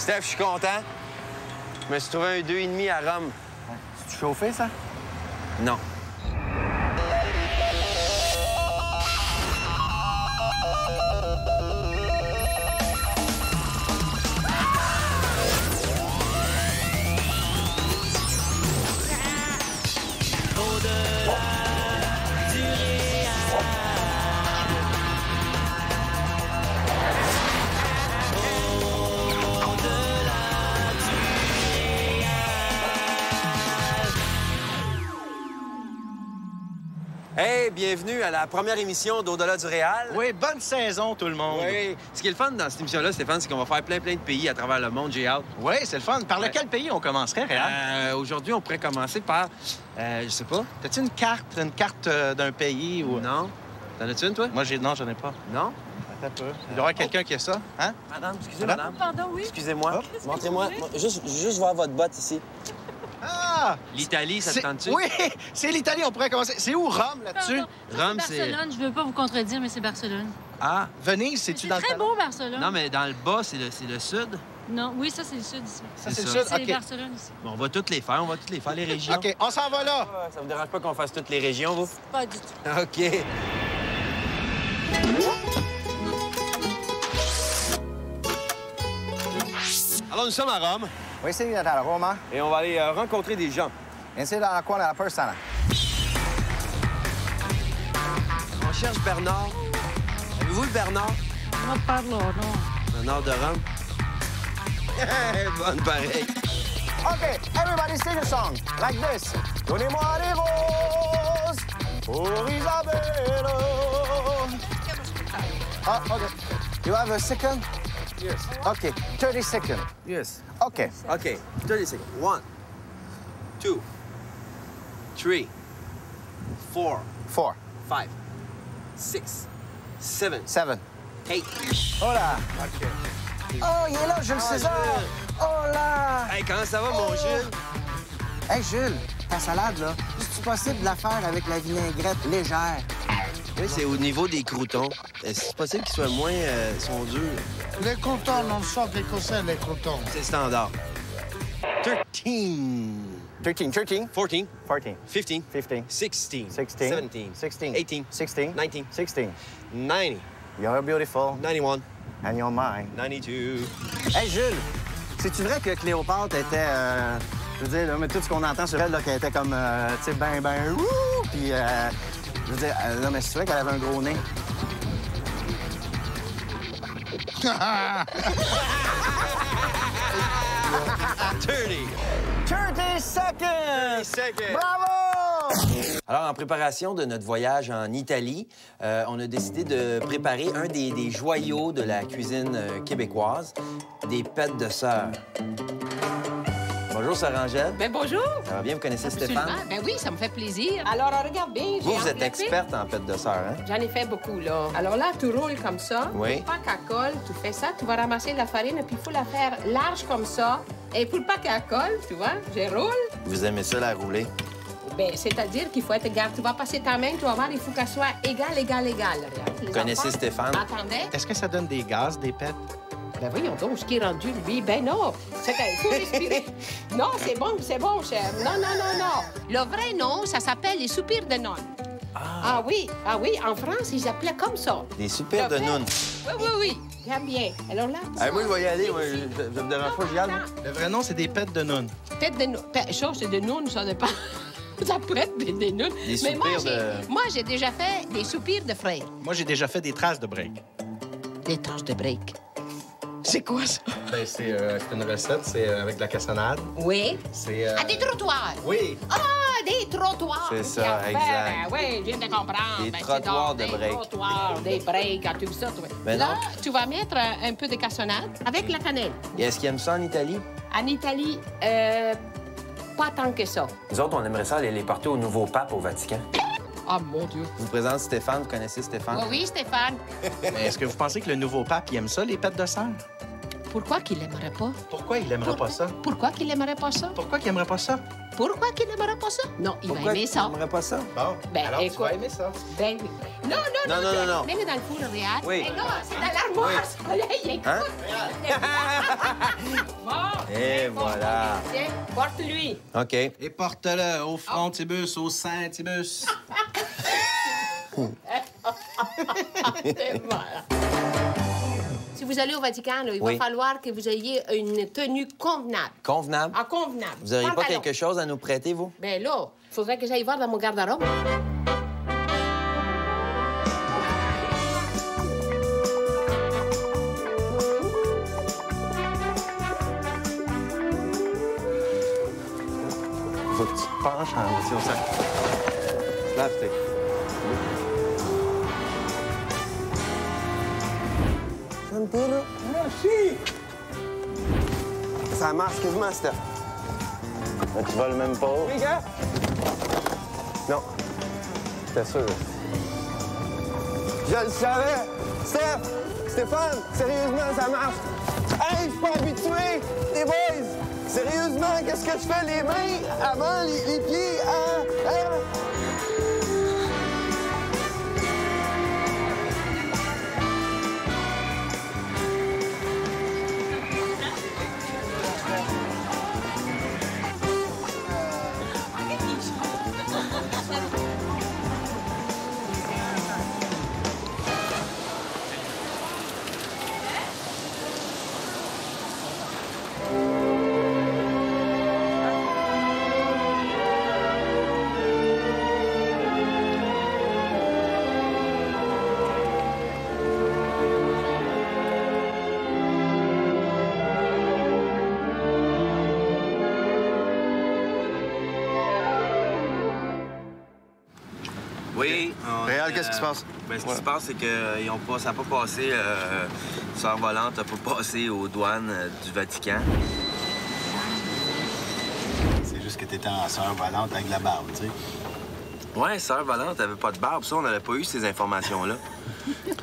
Steph, je suis content. Je me suis trouvé un 2,5 à Rome. C'est chauffé, ça? Non. Hey, bienvenue à la première émission d'Au-delà du Réal. Oui, bonne saison, tout le monde. Oui. Ce qui est le fun dans cette émission-là, Stéphane, c'est qu'on va faire plein, plein de pays à travers le monde. J'ai hâte. Oui, c'est le fun. Par Ouais. lequel pays on commencerait, Réal? Euh, Aujourd'hui, on pourrait commencer par... euh, je sais pas. T'as-tu une carte, une carte euh, d'un pays ou... Non. T'en as-tu une, toi? Moi, j'ai... Non, j'en ai pas. Non? Attends un peu. Il y avoir quelqu'un qui a ça, hein? Madame, excusez, Madame? Pardon, oui. Excusez-moi. Montrez-moi. Juste, juste voir votre botte ici. Ah! L'Italie, ça te C'est- tente-tu? Oui, c'est l'Italie, on pourrait commencer. C'est où, Rome, là-dessus? Rome, c'est c'est- Barcelone. Je veux pas vous contredire, mais c'est Barcelone. Ah, Venise, c'est-tu C'est dans le très talon? beau, Barcelone. non, mais dans le bas, c'est le, c'est le sud? Non, oui, ça, c'est le sud ici. Ça, c'est c'est le sud? C'est OK. Barcelone ici. Bon, on va toutes les faire. On va toutes les faire, les régions. OK, on s'en va là. Ça vous dérange pas qu'on fasse toutes les régions, vous? Pas du tout. OK. Alors, nous sommes à Rome Vuoi seguire da Roma? et on va aller euh, rencontrer des gens. Insieme alla quale la persona. On cherche Bernard. Avez-vous le Bernard? Non parlo, non? Bernard de Rome? Bonne pareil. Okay, everybody sing a song like this. Donnez-moi des roses pour Isabelle. Oh, okay. You have a second? Yes. Okay, 30 seconds. Yes. Okay. OK. 30 seconds. One, two, three, four, Four, five, six, seven, seven. eight. Oh là! Oh, il est là, Jules César! Oh là! Hey, comment ça va, mon Jules? Hey, Jules, ta salade, là, c'est possible de la faire avec la vinaigrette légère? Oui, c'est au niveau des croutons. C'est possible qu'ils soient moins... euh, sont durs. Les croutons non sont écossais, les croutons. C'est standard. 13, 13, 13, 14, 14, 15, 15, 16, 16, 17, 16, 18, 16, 19, 16. 90, You're beautiful 91, and you're mine. 92. Hey, Jules, c'est-tu vrai que Cléopâtre était. euh, je veux dire, là, mais tout ce qu'on entend sur elle, là, qu'elle était comme, euh, tu sais, ben, ben, ouh! Puis, euh, je veux dire, euh, non, mais c'est vrai qu'elle avait un gros nez. Thirty. 30 seconds! seconds. Bravo! Alors, en préparation de notre voyage en Italie, euh, on a décidé de préparer un des, des joyaux de la cuisine euh, québécoise, des pêtes de sœur. Bonjour, Sœur Angèle. Ben bonjour. Ça va bien? Vous connaissez Absolument. Stéphane? Ben oui, ça me fait plaisir. Alors, regarde bien. Vous, vous êtes experte en pêtes de sœur, hein? J'en ai fait beaucoup, là. Alors là, tu roules comme ça. Oui. Pour pas qu'elle colle, tu fais ça. Tu vas ramasser la farine et puis il faut la faire large comme ça. Et pour pas qu'elle colle, tu vois, je roule. Vous aimez ça, la rouler? Ben, c'est-à-dire qu'il faut être égal. Tu vas passer ta main, tu vas voir, il faut qu'elle soit égale, égale, égale. Vous connaissez enfants, Stéphane? Entendez? Est-ce que ça donne des gaz, des pets? Ben voyons donc, ce qui est rendu, lui, ben non. C'est il faut respirer. non, c'est bon, c'est bon, cher. Non, non, non, non. Le vrai nom, ça s'appelle les soupirs de nonne. Ah. oui, ah oui, en France, ils appelaient comme ça. Des super de nounes. Oui, oui, oui. Bien, bien. Alors là... Hey, moi, je vais y aller. moi, je, je me dérange pas, j'y aille. moi. Le vrai nom, c'est des pets de nounes. Peut-être de. Pe- Ça, c'est de nounes, ça dépend. ça peut être des, des nounes. Des Mais moi, soupirs j'ai, de- moi, j'ai déjà fait des soupirs de frères. Moi, j'ai déjà fait des traces de break. Des tranches de break. C'est quoi ça? Ben, c'est euh, une recette, c'est euh, avec de la cassonade. Oui. C'est... euh, À des trottoirs. Oui. Ah, des trottoirs. C'est ça, fait. exact. Ben oui, je viens de comprendre. Des Ben, trottoirs donc de Des break. trottoirs, des breaks, quand tu ça. Tu... Ben Là, non. tu vas mettre un, un peu de cassonade avec la cannelle. Et est-ce qu'ils aiment ça en Italie? En Italie, euh, pas tant que ça. Nous autres, on aimerait ça aller les porter au nouveau pape au Vatican. Oh mon Dieu. Je vous présente Stéphane. Vous connaissez Stéphane? Oui, oui, Stéphane. Mais est-ce que vous pensez que le nouveau pape, il aime ça, les pets de sœur? Pourquoi qu'il aimerait pas? Pourquoi il aimerait pas ça? Pourquoi qu'il aimerait pas ça? Pourquoi il aimerait pas ça? Pourquoi qu'il aimerait pas ça? Non, il Pourquoi va aimer ça. n'aimerais pas ça? Bon, Ben, alors tu vas aimer ça. Ben oui. Non, non, Non, non. non, non, non. Mets-le dans le four, Réal. Oui. Eh non, c'est dans l'armoire. ça. Écoute. Hein? Bon. Et voilà. Tiens, porte-lui. OK. Et porte-le au frontibus, au Saint-Tibus. Et voilà. Vous allez au Vatican, là, il Oui. va falloir que vous ayez une tenue convenable. Convenable. Ah, convenable. Vous n'auriez pas quelque chose à nous prêter, vous? Ben là, il faudrait que j'aille voir dans mon garde-robe. Faut que tu te penches en dessous ça. Marche quasiment, Steph. Mais tu voles même pas? Oui, gars? Non. J'étais sûr? Je le savais! Steph! Stéphane! Sérieusement, ça marche! Hey, je suis pas habitué! Les boys! Sérieusement, qu'est-ce que je fais? Les mains avant, les, les pieds, hein? hein? Qu'est-ce qui se passe? Ben, ce qui se passe, c'est que ils ont pas, ça n'a pas passé. Euh, Sœur Volante n'a pas passé aux douanes euh, du Vatican. C'est juste que t'étais en sœur volante avec la barbe, tu sais. Ouais, Sœur Volante avait pas de barbe. Ça, on n'avait pas eu ces informations-là.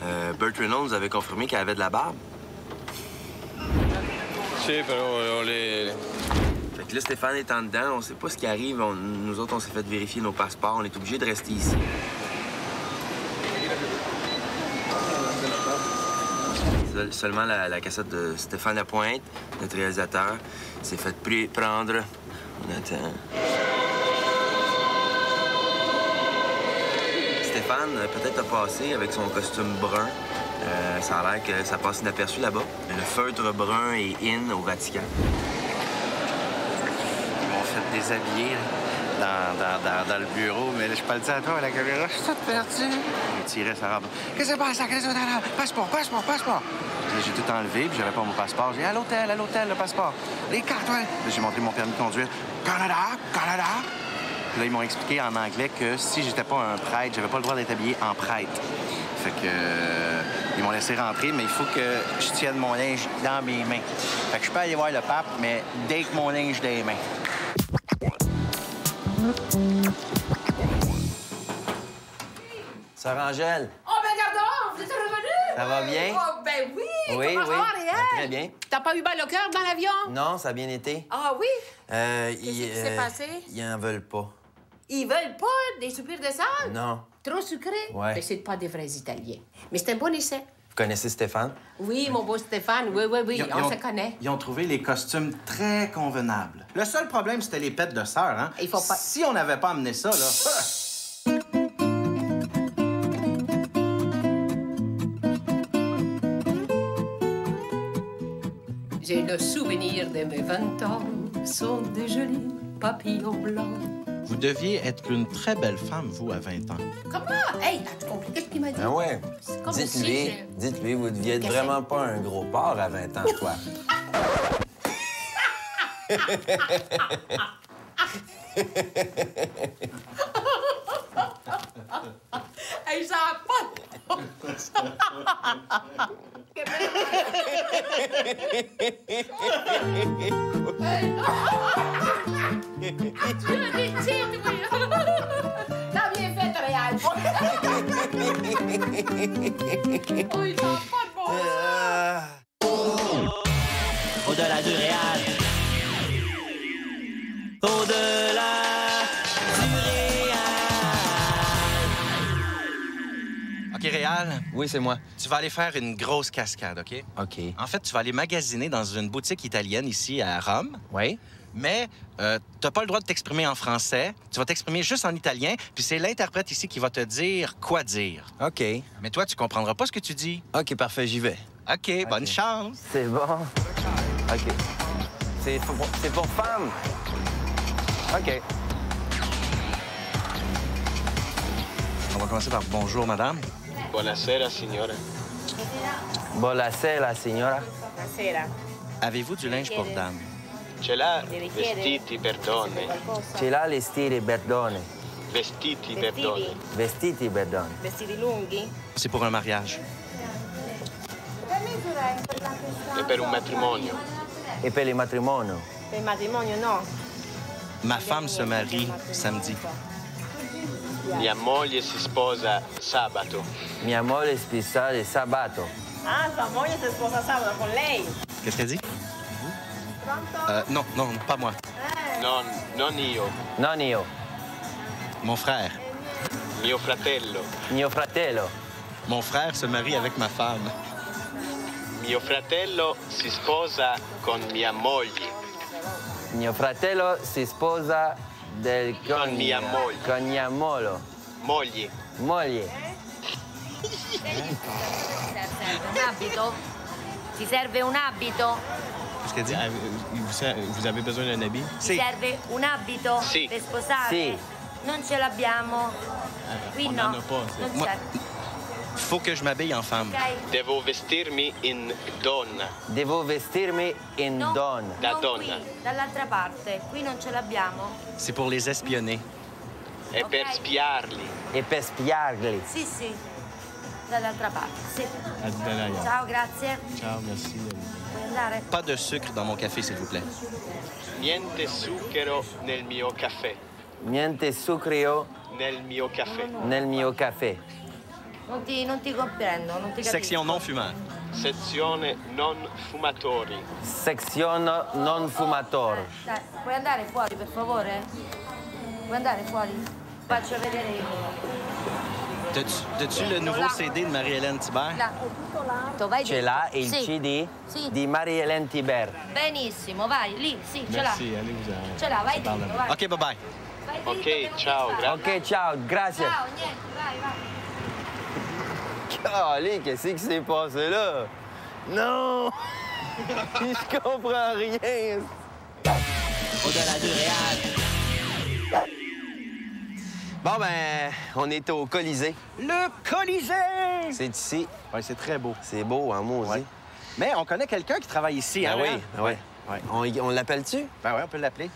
Euh, Burt Reynolds avait confirmé qu'elle avait de la barbe. Sì, però le... Fait que là, Stéphane est en dedans. On sait pas ce qui arrive. On- nous autres, on s'est fait vérifier nos passeports. On est obligés de rester ici. Seulement la, cassette de Stéphane Lapointe, notre réalisateur, s'est fait prendre. On attend. Stéphane, euh, peut-être a passé avec son costume brun. Euh, ça a l'air que ça passe inaperçu là-bas. Le feutre brun est in au Vatican. Ils m'ont fait déshabiller dans, dans, le bureau, mais là, je parle à toi à la caméra, je suis toute. Sa robe. Qu'est-ce qui se passe? Qu'est-ce qui se passe? Passeport, passeport, passeport. Là, J'ai tout enlevé, puis j'avais pas mon passeport. J'ai dit, à l'hôtel, à l'hôtel, le passeport. Les cartes, ouais. Là, J'ai montré mon permis de conduire. Canada, Canada. Puis là, ils m'ont expliqué en anglais que si j'étais pas un prêtre, j'avais pas le droit d'être habillé en prêtre. Fait que euh, ils m'ont laissé rentrer, mais il faut que je tienne mon linge dans mes mains. Fait que je peux aller voir le pape, mais dès que mon linge dans les mains. Sœur Angèle, Oh, ben, gardons, vous êtes revenu? Ça va bien? Oh, ben oui. Oui, Comment oui. va, Réal? Ah, très bien. T'as pas eu mal au cœur dans l'avion? non, ça a bien été. Ah oui? Euh, Qu'est-ce qui s'est passé? Ils en veulent pas. Ils veulent pas des soupirs de sable? Non. Trop sucré? Ouais. Mais c'est pas des vrais Italiens. Mais c'est un bon essai. Vous connaissez Stéphane? Oui, mon beau Stéphane, oui, oui, oui, Ils on ils ont- se connaît. Ils ont trouvé les costumes très convenables. Le seul problème, c'était les pets de sœur, hein? Il faut pas- Si on n'avait pas amené ça, là... J'ai le souvenir de mes 20 ans, sont des jolis papillons blancs. Vous deviez être une très belle femme, vous, à 20 ans. Comment? Hey, as-tu compris ce qu'il m'a dit? Ah ouais. Dites-lui, dites-lui, vous deviez être vraiment pas un gros porc à 20 ans, toi. Hey, ça a pas Je l'ai dit. T'as bien fait, Réal. oh, il pas de bon. Au-delà du réel. Au-delà OK, Réal, Oui, c'est moi. tu vas aller faire une grosse cascade, OK? OK. En fait, tu vas aller magasiner dans une boutique italienne ici à Rome. Oui? Mais euh, tu n'as pas le droit de t'exprimer en français. Tu vas t'exprimer juste en italien. Puis c'est l'interprète ici qui va te dire quoi dire. OK. Mais toi, tu comprendras pas ce que tu dis. OK, parfait, j'y vais. OK, bonne chance. C'est bon. OK. C'est pour, c'est pour femmes. OK. On va commencer par bonjour, madame. Buonasera, signore. Buonasera, signora. Buonasera. Avez-vous du linge pour dame? Ce l'ha vestiti per donne. Ce l'ha les stili berdone. Vestiti per donne. Vestiti berdone. Vestiti lunghi? C'est pour un mariage. E per un matrimonio. E per il matrimonio? Per il matrimonio no. Ma femme se marie samedi. Mia moglie si sposa sabato. Mia moglie spisa il sabato. Ah, sua moglie si sposa sabato con lei. Qu'est-ce qu'elle dit? Euh, non, non, pas moi. Non, non io. Non io. Mon frère. Mio fratello. Mio fratello. Mon frère se marie avec ma femme. Mio fratello si sposa con mia moglie. Mio fratello si sposa del Con mia moglie. Con mia molo. Moglie. Moglie. Un abito? Ti serve un abito? Dit? Vous avez besoin d'un habit? Ti serve un abito Sì. per sposare? Sì. Non ce l'abbiamo. Qui no. Non c'è. Faut que je m'habille en femme. Devo vestirmi in donna. Devo vestirmi in No, donna. Da non donna. qui, dall'altra parte. Qui non ce l'abbiamo. C'est pour les espionner. E per Ok. spiarli. E per spiarli. Sì, sì. Dall'altra parte. Sì. Ciao, grazie. Ciao, merci. Andare? Pas de sucre dans mon café, s'il vous plaît. Niente zucchero nel mio caffè. Niente sucrio Nel mio caffè. nel mio caffè. Non ti, non ti comprendo, non ti capisco. Section non fumeur. Sezione non fumatori. Sezione non fumator. Dai, puoi andare fuori, per favore? Puoi andare fuori? Faccio vedere io. T'as-tu le nouveau CD de Marie-Hélène Thibert? Vai Ce l'ha il Sì. CD Sì. di Marie-Hélène Tiber. Benissimo, vai, lì, sì, ce l'ha. Ce l'ha, vai dentro, vai. OK, bye-bye. Vai dritto Ok, ciao, grazie. Ok, ciao, grazie. Ciao, niente, vai, vai. Calé, qu'est-ce qui s'est passé là? Non! Je comprends rien. Au-delà du réel. Bon, ben, on est au Colisée. Le Colisée! C'est ici. Oui, c'est très beau. C'est beau, hein, moi aussi. Ouais. Mais on connaît quelqu'un qui travaille ici, Ben hein? oui, Réal? ben oui. Ouais. On, on l'appelle-tu? Ben oui, on peut l'appeler.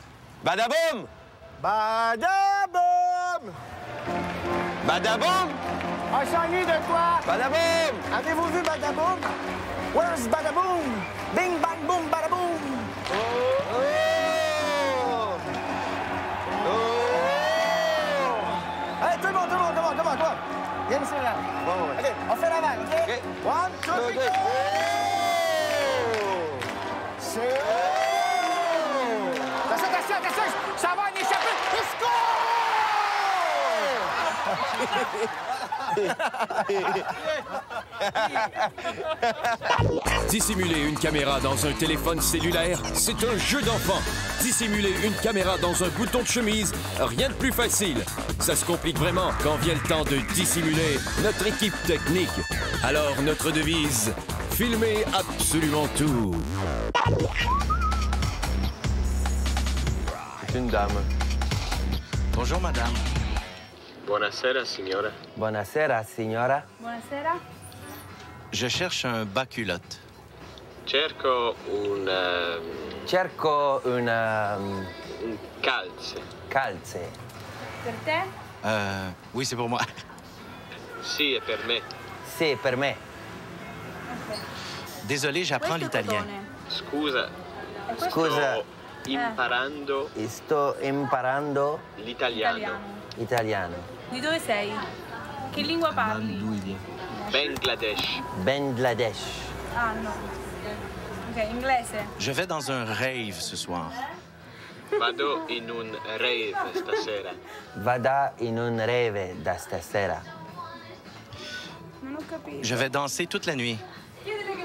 Badaboum! Badaboum! Badaboum! On s'ennuie de toi! Badaboum! Avez-vous vu Badaboum? Where's Badaboum? Bing, bang, boom, Badaboum! Oh! Oh! Allez, tout le monde, tout le monde, come on, come on, come on! Viens ici, là. Bon, ouais. OK, on fait la vague, OK? OK. One, two, three, go! C'est... Attention, attention, attention! Ça va en échapper! Il Dissimuler une caméra dans un téléphone cellulaire, c'est un jeu d'enfant. Dissimuler une caméra dans un bouton de chemise, rien de plus facile. Ça se complique vraiment quand vient le temps de dissimuler notre équipe technique. Alors notre devise, filmez absolument tout. C'est une dame. Bonjour, madame. Buonasera, signora. Buonasera, signora. Buonasera. Je cherche un bas culotte. Cerco un, ehm, Cerco una um, un calze. calze. Per te? Euh, oui, c'est pour moi. Sì, è per me. Sì, per me. Désolé, j'apprends l'italien. Scusa, Scusa, sto imparando sto imparando l'italiano. Italiano. Di dove sei? Che lingua parli? Bangladesh. Bangladesh. Ah, no. Ok, inglese. Je vais dans un rave ce soir. Vado in un rave stasera. Vada in un reve da stasera. Non ho capito. Je vais danser toute la nuit.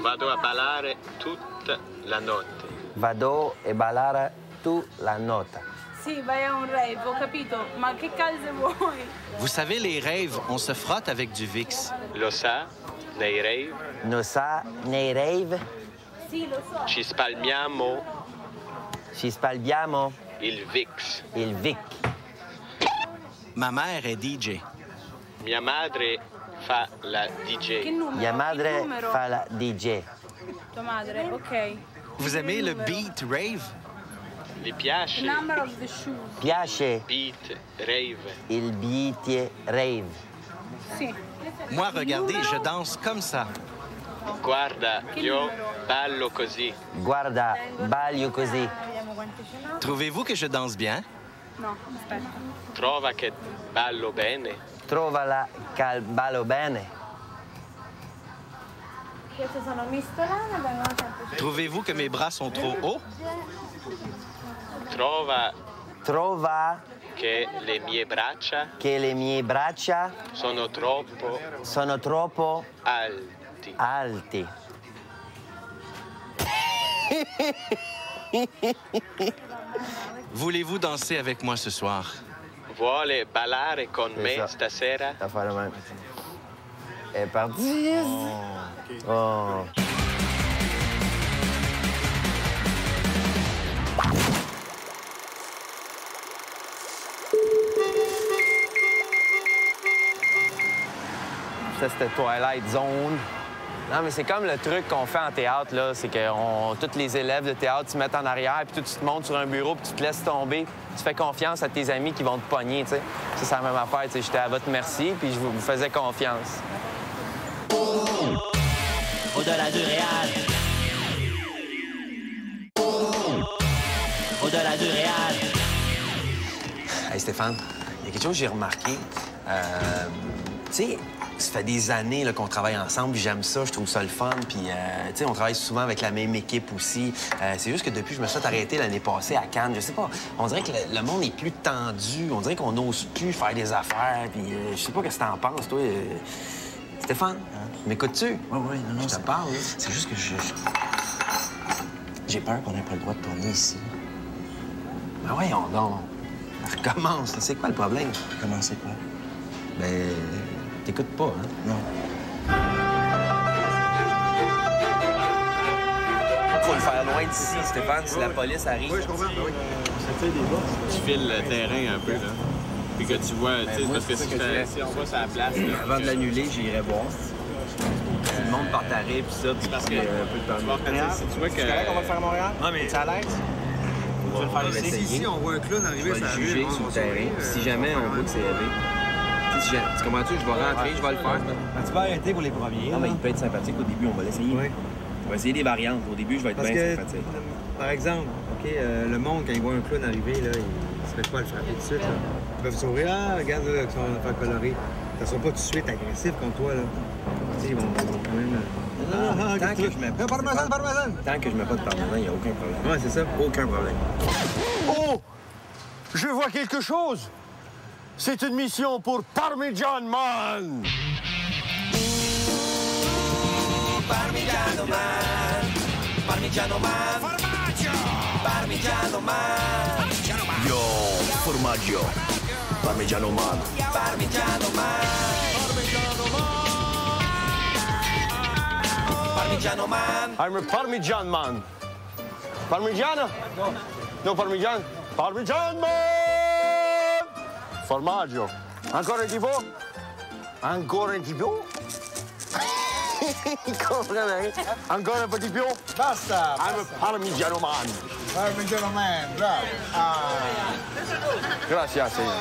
Vado a ballare tutta la notte. Vado e ballare tu la nota. Sì, vai a un rave, ho capito. Ma che calze vuoi? Vous savez, les raves, on se frotte avec du VIX. Lo sa? Nei rave? No sa nei rave? Sì, lo so. ci spalmiamo ci spalbiamo il VIX. il Vic. Ma mère est DJ. Mia madre fa la Che DJ. numero? Mia madre numero? fa la DJ. Tua madre, ok. Vous aimez le beat rave? Vi piace? Number of the shoes. Piace Beat, rave. il bitie rave. Sì. Moi, regardez, je danse comme ça. Guarda, io ballo così. Guarda, baglio così. Trouvez-vous que je danse bien? No, aspetta. Trova che ballo bene. Trovala cal ballo bene. Trouvez-vous que mes bras sont trop hauts? Trova Trova che le mie braccia che le mie braccia sono troppo sono troppo alti. alti. Voulez-vous danser avec moi ce soir? Vuole ballare con me stasera? La fa la mano. È partita. Oh. Ça, c'était Twilight Zone. Non, mais c'est comme le truc qu'on fait en théâtre, là. C'est que on- tous les élèves de théâtre se mettent en arrière, puis toi, tu te montes sur un bureau, puis tu te laisses tomber. Tu fais confiance à tes amis qui vont te pogner, tu sais. Ça, c'est la même affaire, tu sais. J'étais à votre merci, puis je vous vous faisais confiance. Au-delà du réel. Au-delà du réel. Hey Stéphane, il y a quelque chose que j'ai remarqué. Euh, tu sais, ça fait des années qu'on travaille ensemble, j'aime ça, je trouve ça le fun. Puis, euh, tu sais, on travaille souvent avec la même équipe aussi. Euh, c'est juste que depuis que je me suis arrêté l'année passée à Cannes, je sais pas, on dirait que le, le monde est plus tendu, on dirait qu'on n'ose plus faire des affaires. Puis, euh, je sais pas ce que t'en penses, toi. euh, Stéphane, m'écoutes-tu? Oui, oui, non, non. Je te c'est- parle. C'est juste que je. J'ai peur qu'on n'ait pas le droit de tourner ici. Ah voyons donc. Recommence, c'est quoi le problème? Comment c'est quoi? Ben, t'écoutes pas, hein? Non. Faut le faire loin d'ici, Stéphane, si la police arrive. Oui, je comprends. tu files le terrain un peu, là. Puis que tu vois, tu sais, parce que si, si on voit sur la place, là, Avant de l'annuler, j'irai voir. Tout le monde part t'arrive, puis ça, puis parce que un peu de tu si tu vois que... on va le faire à Montréal? Non, mais- Tu es à l'aise? On va le faire ici, on voit un clown arriver, vais le juger sur le terrain. puis Si jamais on voit que c'est élevé, tu sais, si j'ai- tu comprends-tu? Je vais rentrer, je vais le faire. tu vas arrêter pour les premiers. Non, mais il peut être sympathique au début, on va l'essayer. Oui. On va essayer des variantes. Au début, je vais être Parce bien que, sympathique. par exemple, OK, euh, le monde, quand il voit un clown arriver, là, il se fait pas le frapper tout de suite. Là? Ils peuvent sourire, ah, regarde, là, avec son affaire colorée. Ça sera pas tout de suite agressif contre toi, là. Tu sais, ils vont, quand même... Non, non, Ah, ah, tant que je mets Eh, parmesan, parmesan! Tant que je mets pas de parmesan, il n'y a aucun problème. Ouais, c'est ça. Aucun problème. Oh! Je vois quelque chose! C'est une mission pour Parmesan Man! Parmigiano Man. Parmigiano Man. Formaggio. Parmigiano Man. Yo, formaggio. Parmigiano man. Parmigiano Man. Parmigiano Man. I'm a Parmesan Man. Parmigiano? No. No Parmigiano? Parmesan Man! Formaggio. Ancora di più? Ancora di più? Ancora un po' di più? Basta! I'm a Parmigiano Man. Parmigiano Man, bravo. Ah. Grazie, signor.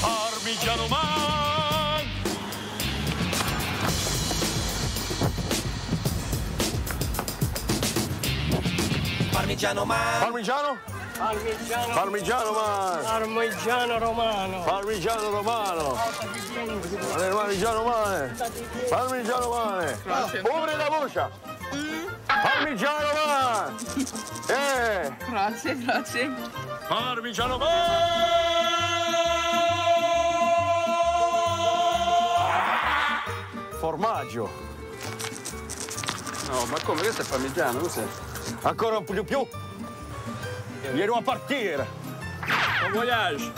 Parmigiano Man! Parmigiano Man. Parmigiano? Parmigiano. Parmigiano man. Parmigiano romano. Parmigiano romano. Parmigiano mane. Parmigiano mane. Apri la bocca. Parmigiano man. Eh. Grazie, grazie. Parmigiano man. Formaggio. No, ma come? Questo è parmigiano, cos'è? Ancora un po' di più. Glielo a partire. Buon voyage.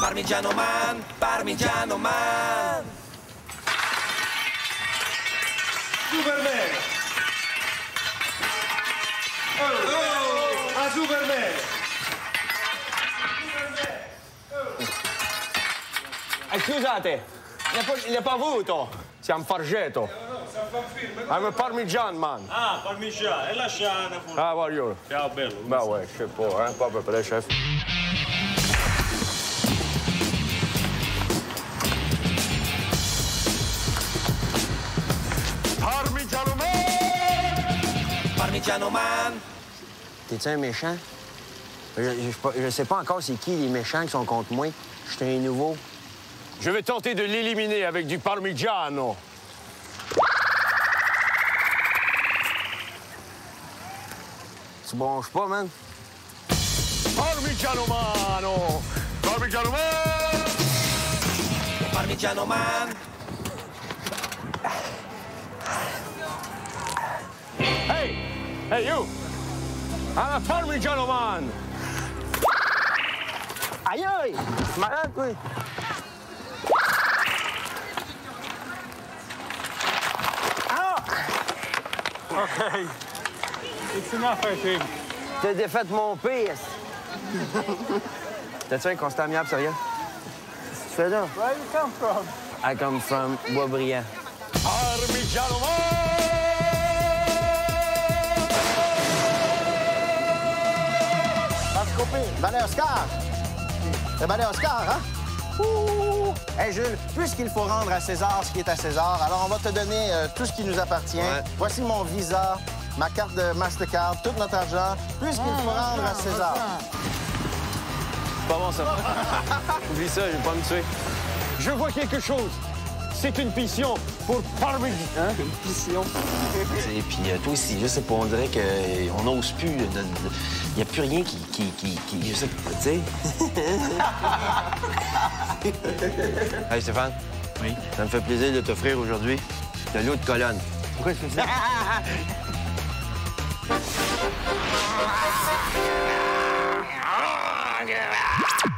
Parmigiano man, parmigiano man. Superman. Oh, a Superman. Eh, scusate, l'ho avuto. Siamo fargeto. I'm a Parmigian man. Ah, parmigiano, e lasciata pure. Ah, voglio. Ciao, bello. Bah ouais, je sais pas, hein, pas à peu près, chef. Parmigiano man! Parmigiano man. T'es-tu un méchant? Je, je, je sais pas encore c'est qui les méchants qui sont contre moi. Je suis un nouveau. Je vais tenter de l'éliminer avec du Parmigiano. Tu bronches pas, man? Parmigiano mano! Parmigiano man! Parmigiano man. Hey! Hey, you! I'm a Parmigiano man! Aïe, aïe! Malade, oui. OK. It's enough, I think. T'as défait mon pire. T'as-tu un constat amiable, sérieux? Qu'est-ce que tu fais là? Where you come from? I come from Boisbriand. Man! Coupé. Balai Oscar. Le balai Oscar, hein? Ouh! Hey, Jules, puisqu'il faut rendre à César ce qui est à César, alors on va te donner euh, tout ce qui nous appartient. Voici mon visa, ma carte de Mastercard, tout notre argent, puisqu'il faut rendre à César. Pas bon, ça. Oublie ça, je vais pas me tuer. Je vois quelque chose. C'est une pission pour Parmigiano. Hein? Une pission. Et puis euh, toi aussi, je sais pas, on dirait qu'on n'ose plus. Il n'y a plus rien qui, qui, qui, qui- Je sais pas, tu sais. hey Stéphane. Oui. Ça me fait plaisir de t'offrir aujourd'hui de l'eau de colonne. Pourquoi je fais ça?